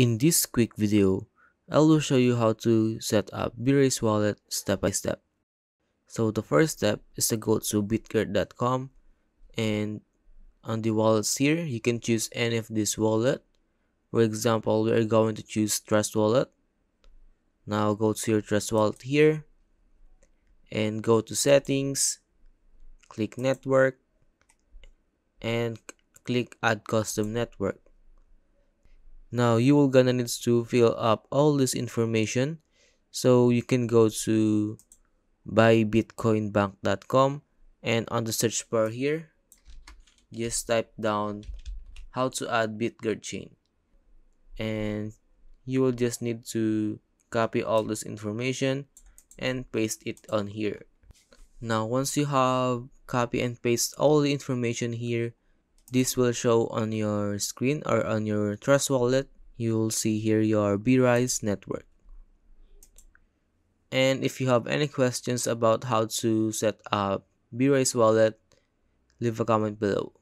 In this quick video, I will show you how to set up BRISE wallet step by step. So the first step is to go to bitgert.com and on the wallets here, you can choose any of this wallet. For example, we are going to choose Trust Wallet. Now go to your Trust Wallet here and go to settings, click network and click add custom network. Now you will gonna need to fill up all this information. So you can go to buybitcoinbank.com and on the search bar here just type down how to add bitgert chain. And you will just need to copy all this information and paste it on here. Now once you have copy and paste all the information here this will show on your screen or on your trust wallet. You will see here your BRISE network. And if you have any questions about how to set up BRISE wallet leave a comment below